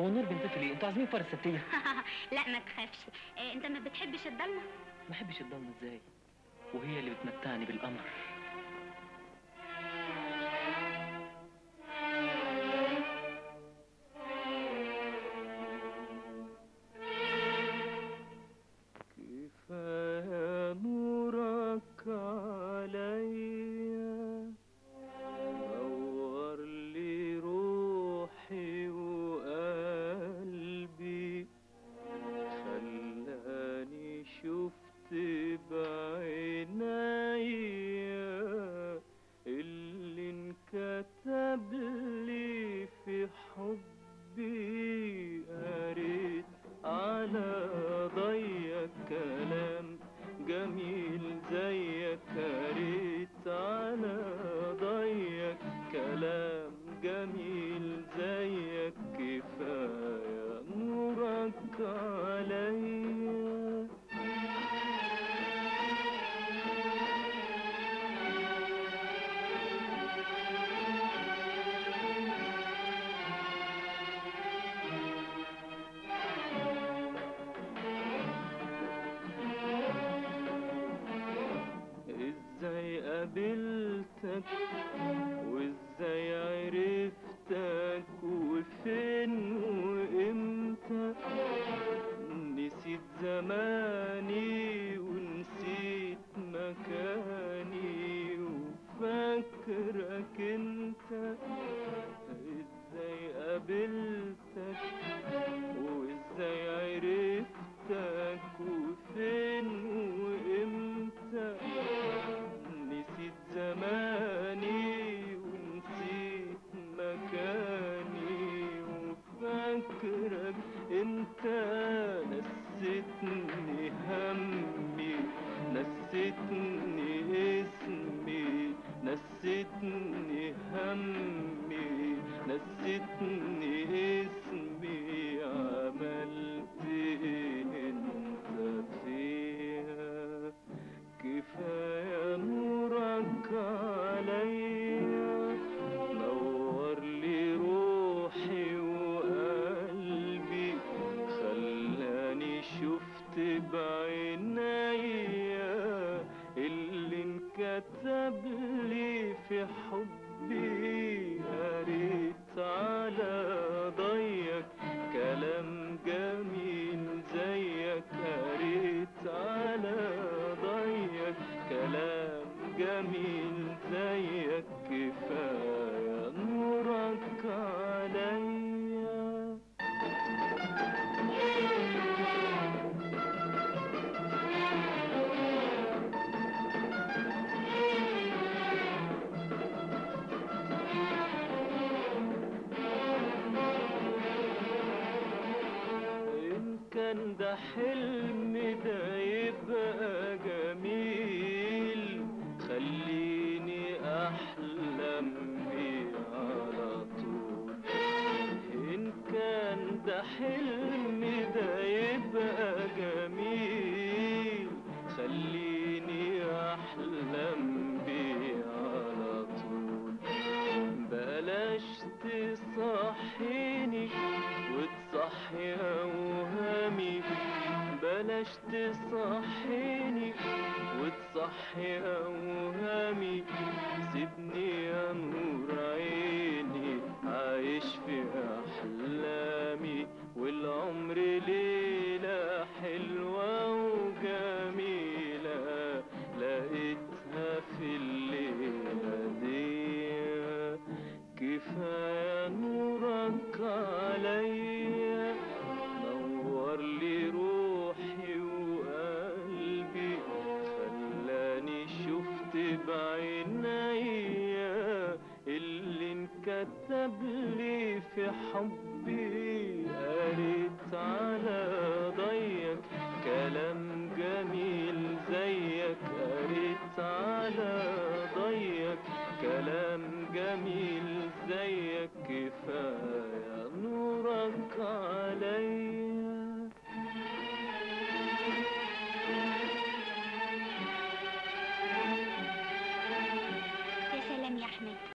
هو النور بينطفي ليه أنتوا عازمين فرق السبتيه لا ما تخافش. إيه انت ما بتحبش الضلمة؟ ما احبش الضلمة إزاي؟ وهي اللي بتمتعني بالقمر جميل زيك كفاية نورك عليا نسيتني همي نسيتني اسمي نسيتني همي نسيتني اسمي. جميل زيك كفاية نورك عليا. إن كان ده حلم ده يبقى ده حلم ده يبقى جميل. خليني أحلم بيه على طول. بلاش تصحيني وتصحي أوهامي. بلاش تصحيني وتصحي أوهامي. سيبني يا نور عيني عايش في قبلي في حبي قريت على ضيك كلام جميل زيك قريت على